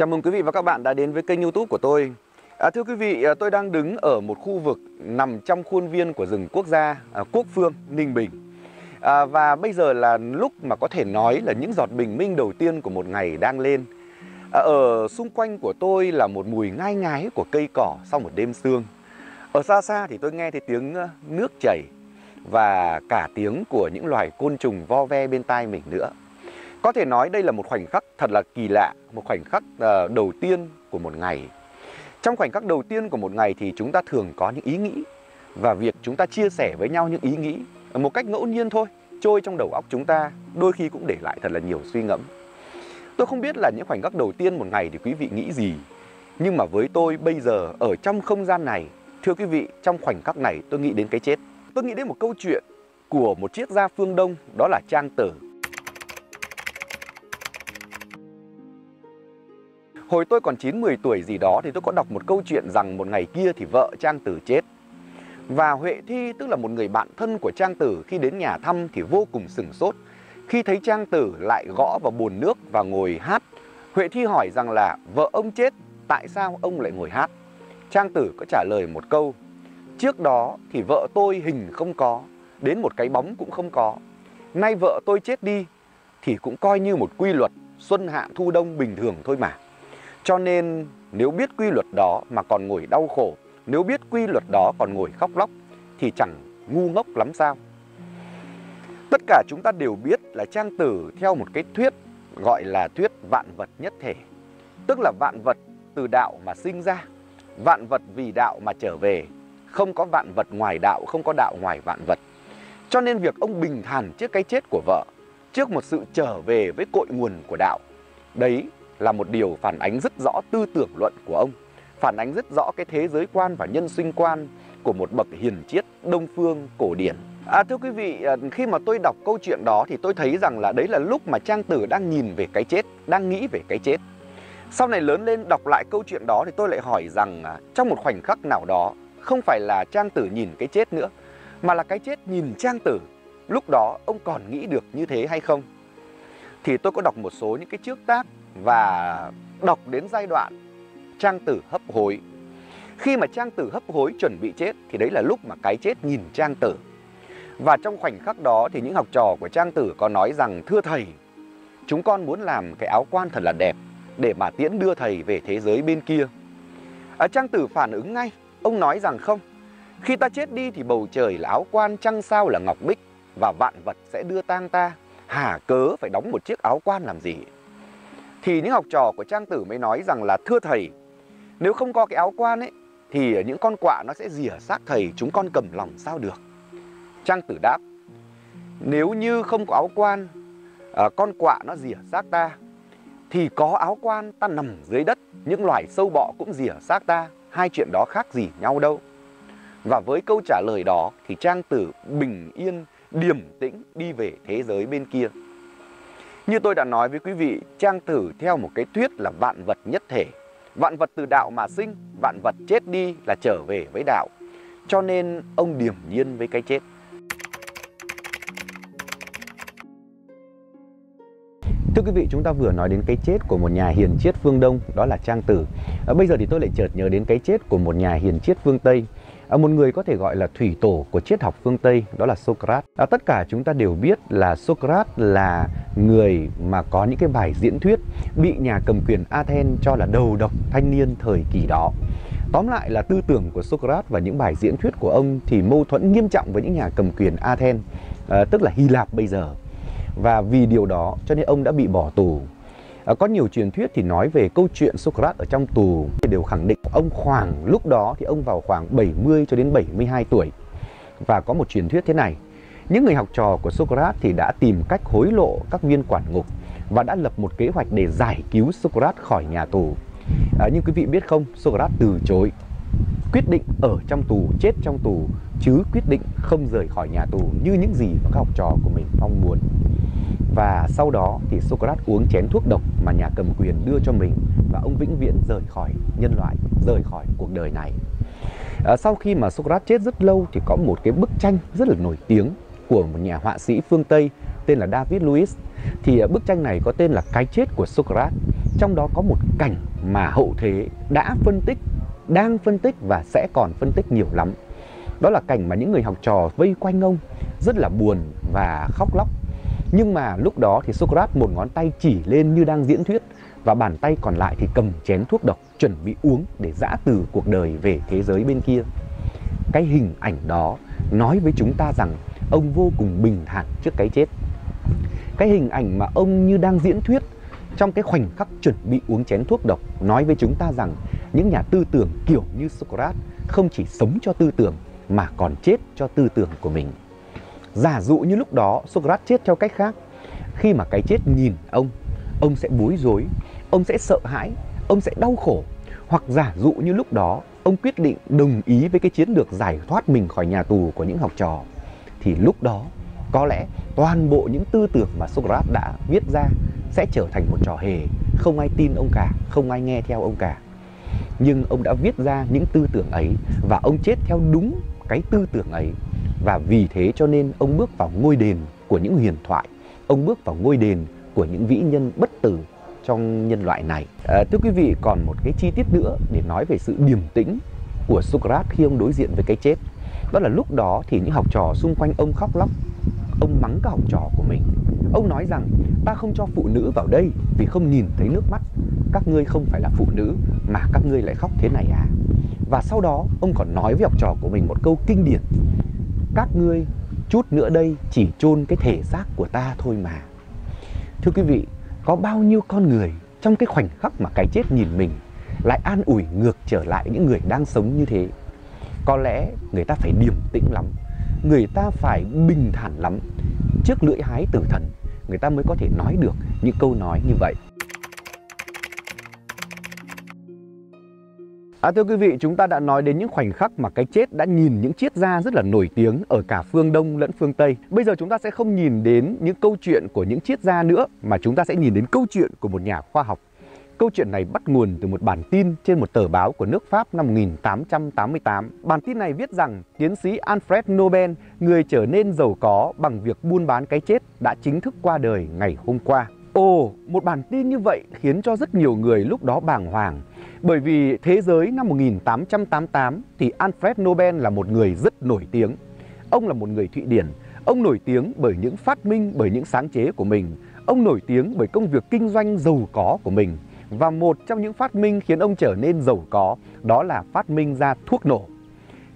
Chào mừng quý vị và các bạn đã đến với kênh youtube của tôi. À, Thưa quý vị, à, tôi đang đứng ở một khu vực nằm trong khuôn viên của rừng quốc gia à, Quốc Phương, Ninh Bình. À, Và bây giờ là lúc mà có thể nói là những giọt bình minh đầu tiên của một ngày đang lên. À, Ở xung quanh của tôi là một mùi ngai ngái của cây cỏ sau một đêm sương. Ở xa xa thì tôi nghe thấy tiếng nước chảy Và cả tiếng của những loài côn trùng vo ve bên tai mình nữa có thể nói đây là một khoảnh khắc thật là kỳ lạ, một khoảnh khắc uh, đầu tiên của một ngày. Trong khoảnh khắc đầu tiên của một ngày thì chúng ta thường có những ý nghĩ và việc chúng ta chia sẻ với nhau những ý nghĩ một cách ngẫu nhiên thôi, trôi trong đầu óc chúng ta, đôi khi cũng để lại thật là nhiều suy ngẫm. Tôi không biết là những khoảnh khắc đầu tiên một ngày thì quý vị nghĩ gì, nhưng mà với tôi bây giờ ở trong không gian này, thưa quý vị, trong khoảnh khắc này tôi nghĩ đến cái chết. Tôi nghĩ đến một câu chuyện của một triết gia phương Đông, đó là Trang Tử Hồi tôi còn 9-10 tuổi gì đó thì tôi có đọc một câu chuyện rằng một ngày kia thì vợ Trang Tử chết. Và Huệ Thi tức là một người bạn thân của Trang Tử khi đến nhà thăm thì vô cùng sừng sốt. Khi thấy Trang Tử lại gõ vào bồn nước và ngồi hát, Huệ Thi hỏi rằng là vợ ông chết, tại sao ông lại ngồi hát? Trang Tử có trả lời một câu, trước đó thì vợ tôi hình không có, đến một cái bóng cũng không có. Nay vợ tôi chết đi thì cũng coi như một quy luật xuân hạ thu đông bình thường thôi mà. Cho nên nếu biết quy luật đó mà còn ngồi đau khổ, nếu biết quy luật đó còn ngồi khóc lóc thì chẳng ngu ngốc lắm sao? Tất cả chúng ta đều biết là Trang Tử theo một cái thuyết gọi là thuyết vạn vật nhất thể. Tức là vạn vật từ đạo mà sinh ra, vạn vật vì đạo mà trở về, không có vạn vật ngoài đạo, không có đạo ngoài vạn vật. Cho nên việc ông bình thản trước cái chết của vợ, trước một sự trở về với cội nguồn của đạo, đấy là một điều phản ánh rất rõ tư tưởng luận của ông, phản ánh rất rõ cái thế giới quan và nhân sinh quan của một bậc hiền triết đông phương cổ điển. À, thưa quý vị, à, khi mà tôi đọc câu chuyện đó thì tôi thấy rằng là đấy là lúc mà Trang Tử đang nhìn về cái chết, đang nghĩ về cái chết. Sau này lớn lên đọc lại câu chuyện đó thì tôi lại hỏi rằng à, trong một khoảnh khắc nào đó không phải là Trang Tử nhìn cái chết nữa, mà là cái chết nhìn Trang Tử. Lúc đó ông còn nghĩ được như thế hay không? Thì tôi có đọc một số những cái trước tác và đọc đến giai đoạn Trang Tử hấp hối. Khi mà Trang Tử hấp hối chuẩn bị chết thì đấy là lúc mà cái chết nhìn Trang Tử. Và trong khoảnh khắc đó thì những học trò của Trang Tử có nói rằng thưa thầy, chúng con muốn làm cái áo quan thật là đẹp để mà tiễn đưa thầy về thế giới bên kia. À, Trang Tử phản ứng ngay, ông nói rằng không, khi ta chết đi thì bầu trời là áo quan trăng sao là ngọc bích và vạn vật sẽ đưa tang ta, hà cớ phải đóng một chiếc áo quan làm gì? Thì những học trò của Trang Tử mới nói rằng là thưa thầy, nếu không có cái áo quan ấy thì những con quạ nó sẽ rỉa xác thầy chúng con cầm lòng sao được. Trang Tử đáp, nếu như không có áo quan, à, con quạ nó rỉa xác ta thì có áo quan ta nằm dưới đất, những loài sâu bọ cũng rỉa xác ta, hai chuyện đó khác gì nhau đâu. Và với câu trả lời đó thì Trang Tử bình yên, điềm tĩnh đi về thế giới bên kia. Như tôi đã nói với quý vị, Trang Tử theo một cái thuyết là vạn vật nhất thể. Vạn vật từ đạo mà sinh, vạn vật chết đi là trở về với đạo. Cho nên ông điềm nhiên với cái chết. Thưa quý vị, chúng ta vừa nói đến cái chết của một nhà hiền triết phương Đông, đó là Trang Tử. À, bây giờ thì tôi lại chợt nhớ đến cái chết của một nhà hiền triết phương Tây, à, một người có thể gọi là thủy tổ của triết học phương Tây, đó là Socrates. À, tất cả chúng ta đều biết là Socrates là người mà có những cái bài diễn thuyết bị nhà cầm quyền Athens cho là đầu độc thanh niên thời kỳ đó. Tóm lại là tư tưởng của Socrates và những bài diễn thuyết của ông thì mâu thuẫn nghiêm trọng với những nhà cầm quyền Athens, à, tức là Hy Lạp bây giờ. Và vì điều đó cho nên ông đã bị bỏ tù. À, có nhiều truyền thuyết thì nói về câu chuyện Socrates ở trong tù thì đều khẳng định ông khoảng lúc đó thì ông vào khoảng 70 cho đến 72 tuổi. Và có một truyền thuyết thế này, những người học trò của Socrates thì đã tìm cách hối lộ các viên quản ngục và đã lập một kế hoạch để giải cứu Socrates khỏi nhà tù. À, nhưng quý vị biết không, Socrates từ chối quyết định ở trong tù, chết trong tù chứ quyết định không rời khỏi nhà tù như những gì mà các học trò của mình mong muốn. Và sau đó thì Socrates uống chén thuốc độc mà nhà cầm quyền đưa cho mình và ông vĩnh viễn rời khỏi nhân loại, rời khỏi cuộc đời này. À, sau khi mà Socrates chết rất lâu thì có một cái bức tranh rất là nổi tiếng của một nhà họa sĩ phương Tây tên là David Lewis. Thì à, bức tranh này có tên là Cái chết của Socrates. Trong đó có một cảnh mà hậu thế đã phân tích, đang phân tích và sẽ còn phân tích nhiều lắm. Đó là cảnh mà những người học trò vây quanh ông rất là buồn và khóc lóc. Nhưng mà lúc đó thì Socrates một ngón tay chỉ lên như đang diễn thuyết và bàn tay còn lại thì cầm chén thuốc độc chuẩn bị uống để dã từ cuộc đời về thế giới bên kia. Cái hình ảnh đó nói với chúng ta rằng ông vô cùng bình thản trước cái chết. Cái hình ảnh mà ông như đang diễn thuyết trong cái khoảnh khắc chuẩn bị uống chén thuốc độc nói với chúng ta rằng những nhà tư tưởng kiểu như Socrates không chỉ sống cho tư tưởng mà còn chết cho tư tưởng của mình. Giả dụ như lúc đó Socrates chết theo cách khác, khi mà cái chết nhìn ông, ông sẽ bối rối, ông sẽ sợ hãi, ông sẽ đau khổ. Hoặc giả dụ như lúc đó ông quyết định đồng ý với cái chiến lược giải thoát mình khỏi nhà tù của những học trò thì lúc đó có lẽ toàn bộ những tư tưởng mà Socrates đã viết ra sẽ trở thành một trò hề, không ai tin ông cả, không ai nghe theo ông cả. Nhưng ông đã viết ra những tư tưởng ấy và ông chết theo đúng cái tư tưởng ấy. Và vì thế cho nên ông bước vào ngôi đền của những huyền thoại, ông bước vào ngôi đền của những vĩ nhân bất tử trong nhân loại này. À, thưa quý vị, còn một cái chi tiết nữa để nói về sự điềm tĩnh của Socrates khi ông đối diện với cái chết. Đó là lúc đó thì những học trò xung quanh ông khóc lóc. Ông mắng các học trò của mình. Ông nói rằng ta không cho phụ nữ vào đây vì không nhìn thấy nước mắt. Các ngươi không phải là phụ nữ mà các ngươi lại khóc thế này à? Và sau đó ông còn nói với học trò của mình một câu kinh điển. Các ngươi chút nữa đây chỉ chôn cái thể xác của ta thôi mà. Thưa quý vị, có bao nhiêu con người trong cái khoảnh khắc mà cái chết nhìn mình lại an ủi ngược trở lại những người đang sống như thế. Có lẽ người ta phải điềm tĩnh lắm, người ta phải bình thản lắm trước lưỡi hái tử thần, người ta mới có thể nói được những câu nói như vậy. À, thưa quý vị, chúng ta đã nói đến những khoảnh khắc mà cái chết đã nhìn những triết gia rất là nổi tiếng ở cả phương Đông lẫn phương Tây. Bây giờ chúng ta sẽ không nhìn đến những câu chuyện của những triết gia nữa, mà chúng ta sẽ nhìn đến câu chuyện của một nhà khoa học. Câu chuyện này bắt nguồn từ một bản tin trên một tờ báo của nước Pháp năm 1888. Bản tin này viết rằng tiến sĩ Alfred Nobel, người trở nên giàu có bằng việc buôn bán cái chết, đã chính thức qua đời ngày hôm qua. Ồ, một bản tin như vậy khiến cho rất nhiều người lúc đó bàng hoàng. Bởi vì thế giới năm 1888 thì Alfred Nobel là một người rất nổi tiếng. Ông là một người Thụy Điển. Ông nổi tiếng bởi những phát minh, bởi những sáng chế của mình. Ông nổi tiếng bởi công việc kinh doanh giàu có của mình. Và một trong những phát minh khiến ông trở nên giàu có đó là phát minh ra thuốc nổ.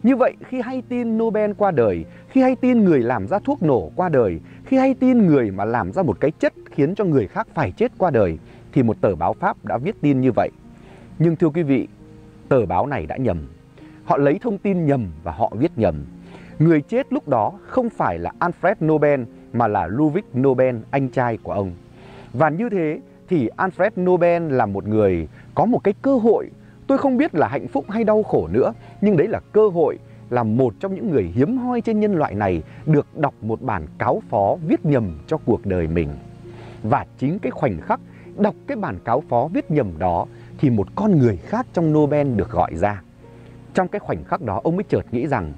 Như vậy khi hay tin Nobel qua đời, khi hay tin người làm ra thuốc nổ qua đời, khi hay tin người mà làm ra một cái chất khiến cho người khác phải chết qua đời thì một tờ báo Pháp đã viết tin như vậy. Nhưng thưa quý vị, tờ báo này đã nhầm. Họ lấy thông tin nhầm và họ viết nhầm. Người chết lúc đó không phải là Alfred Nobel mà là Ludwig Nobel, anh trai của ông. Và như thế thì Alfred Nobel là một người có một cái cơ hội, tôi không biết là hạnh phúc hay đau khổ nữa, nhưng đấy là cơ hội là một trong những người hiếm hoi trên nhân loại này được đọc một bản cáo phó viết nhầm cho cuộc đời mình. Và chính cái khoảnh khắc đọc cái bản cáo phó viết nhầm đó thì một con người khác trong Nobel được gọi ra. Trong cái khoảnh khắc đó ông mới chợt nghĩ rằng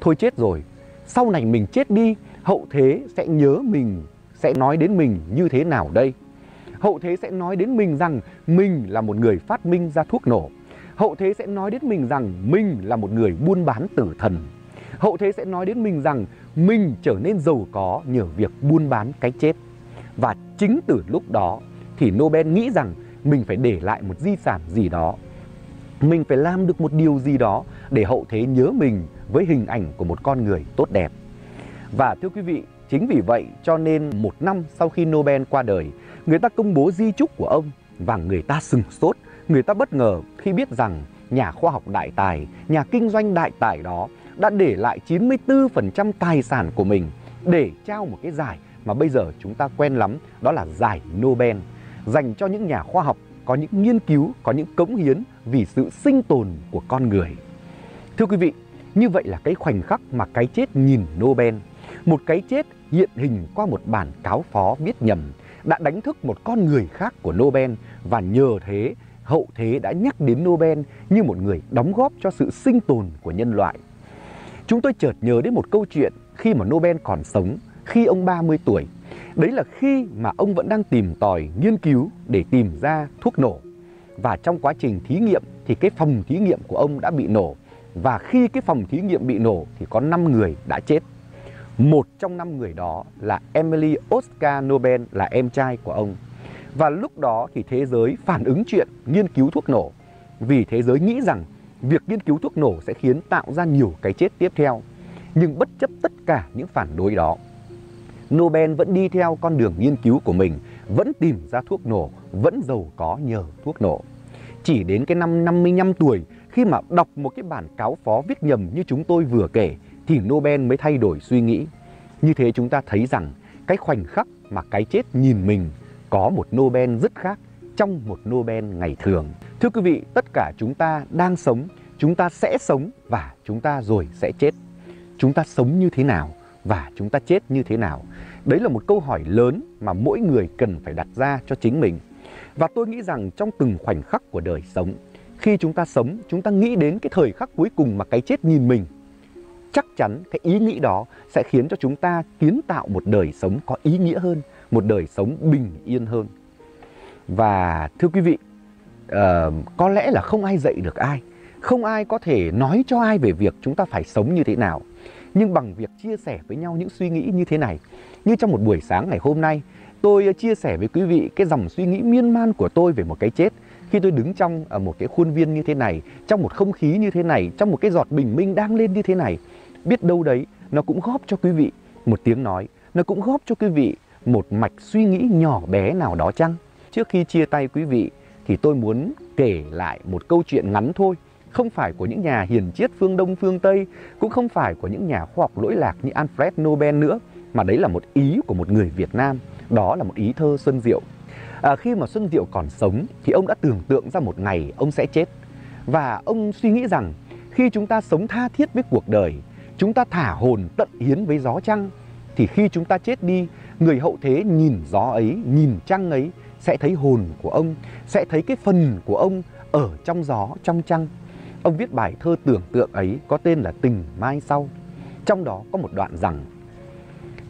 thôi chết rồi, sau này mình chết đi, hậu thế sẽ nhớ mình, sẽ nói đến mình như thế nào đây? Hậu thế sẽ nói đến mình rằng mình là một người phát minh ra thuốc nổ. Hậu thế sẽ nói đến mình rằng mình là một người buôn bán tử thần. Hậu thế sẽ nói đến mình rằng mình trở nên giàu có nhờ việc buôn bán cái chết. Và chính từ lúc đó thì Nobel nghĩ rằng mình phải để lại một di sản gì đó. Mình phải làm được một điều gì đó để hậu thế nhớ mình với hình ảnh của một con người tốt đẹp. Và thưa quý vị, chính vì vậy cho nên một năm sau khi Nobel qua đời, người ta công bố di chúc của ông và người ta sừng sốt, người ta bất ngờ khi biết rằng nhà khoa học đại tài, nhà kinh doanh đại tài đó đã để lại 94% tài sản của mình để trao một cái giải mà bây giờ chúng ta quen lắm, đó là giải Nobel dành cho những nhà khoa học có những nghiên cứu, có những cống hiến vì sự sinh tồn của con người. Thưa quý vị, như vậy là cái khoảnh khắc mà cái chết nhìn Nobel, một cái chết hiện hình qua một bản cáo phó viết nhầm đã đánh thức một con người khác của Nobel và nhờ thế hậu thế đã nhắc đến Nobel như một người đóng góp cho sự sinh tồn của nhân loại. Chúng tôi chợt nhớ đến một câu chuyện khi mà Nobel còn sống, khi ông 30 tuổi. Đấy là khi mà ông vẫn đang tìm tòi, nghiên cứu để tìm ra thuốc nổ. và trong quá trình thí nghiệm thì cái phòng thí nghiệm của ông đã bị nổ và khi cái phòng thí nghiệm bị nổ thì có 5 người đã chết. Một trong năm người đó là Emily Oscar Nobel là em trai của ông. Và lúc đó thì thế giới phản ứng chuyện nghiên cứu thuốc nổ vì thế giới nghĩ rằng việc nghiên cứu thuốc nổ sẽ khiến tạo ra nhiều cái chết tiếp theo. Nhưng bất chấp tất cả những phản đối đó, Nobel vẫn đi theo con đường nghiên cứu của mình, vẫn tìm ra thuốc nổ, vẫn giàu có nhờ thuốc nổ. Chỉ đến cái năm 55 tuổi khi mà đọc một cái bản cáo phó viết nhầm như chúng tôi vừa kể thì Nobel mới thay đổi suy nghĩ. Như thế chúng ta thấy rằng cái khoảnh khắc mà cái chết nhìn mình có một Nobel rất khác trong một Nobel ngày thường. Thưa quý vị, tất cả chúng ta đang sống, chúng ta sẽ sống và chúng ta rồi sẽ chết. Chúng ta sống như thế nào và chúng ta chết như thế nào? Đấy là một câu hỏi lớn mà mỗi người cần phải đặt ra cho chính mình. Và tôi nghĩ rằng trong từng khoảnh khắc của đời sống, khi chúng ta sống, chúng ta nghĩ đến cái thời khắc cuối cùng mà cái chết nhìn mình. Chắc chắn cái ý nghĩ đó sẽ khiến cho chúng ta kiến tạo một đời sống có ý nghĩa hơn, một đời sống bình yên hơn. Và thưa quý vị, uh, có lẽ là không ai dạy được ai, không ai có thể nói cho ai về việc chúng ta phải sống như thế nào. Nhưng bằng việc chia sẻ với nhau những suy nghĩ như thế này, như trong một buổi sáng ngày hôm nay, tôi ờ, chia sẻ với quý vị cái dòng suy nghĩ miên man của tôi về một cái chết khi tôi đứng trong ở một cái khuôn viên như thế này, trong một không khí như thế này, trong một cái giọt bình minh đang lên như thế này, biết đâu đấy nó cũng góp cho quý vị một tiếng nói, nó cũng góp cho quý vị một mạch suy nghĩ nhỏ bé nào đó chăng? Trước khi chia tay quý vị thì tôi muốn kể lại một câu chuyện ngắn thôi, không phải của những nhà hiền triết phương Đông phương Tây, cũng không phải của những nhà khoa học lỗi lạc như Alfred Nobel nữa, mà đấy là một ý của một người Việt Nam, đó là một ý thơ Xuân Diệu. À, khi mà Xuân Diệu còn sống thì ông đã tưởng tượng ra một ngày ông sẽ chết. Và ông suy nghĩ rằng khi chúng ta sống tha thiết với cuộc đời, chúng ta thả hồn tận hiến với gió trăng, thì khi chúng ta chết đi, người hậu thế nhìn gió ấy, nhìn trăng ấy, sẽ thấy hồn của ông, sẽ thấy cái phần của ông ở trong gió, trong trăng. Ông viết bài thơ tưởng tượng ấy có tên là Tình Mai Sau. Trong đó có một đoạn rằng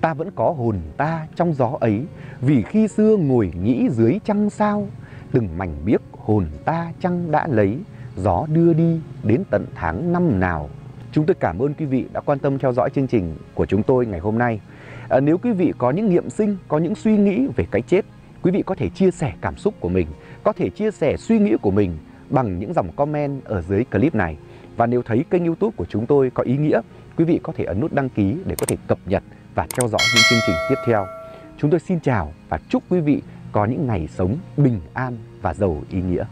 Ta vẫn có hồn ta trong gió ấy Vì khi xưa ngồi nghĩ dưới trăng sao Từng mảnh biếc hồn ta trăng đã lấy Gió đưa đi đến tận tháng năm nào Chúng tôi cảm ơn quý vị đã quan tâm theo dõi chương trình của chúng tôi ngày hôm nay à, Nếu quý vị có những nghiệm sinh, có những suy nghĩ về cái chết Quý vị có thể chia sẻ cảm xúc của mình Có thể chia sẻ suy nghĩ của mình bằng những dòng comment ở dưới clip này Và nếu thấy kênh youtube của chúng tôi có ý nghĩa, Quý vị có thể ấn nút đăng ký để có thể cập nhật và theo dõi những chương trình tiếp theo. Chúng tôi xin chào và chúc quý vị có những ngày sống bình an và giàu ý nghĩa.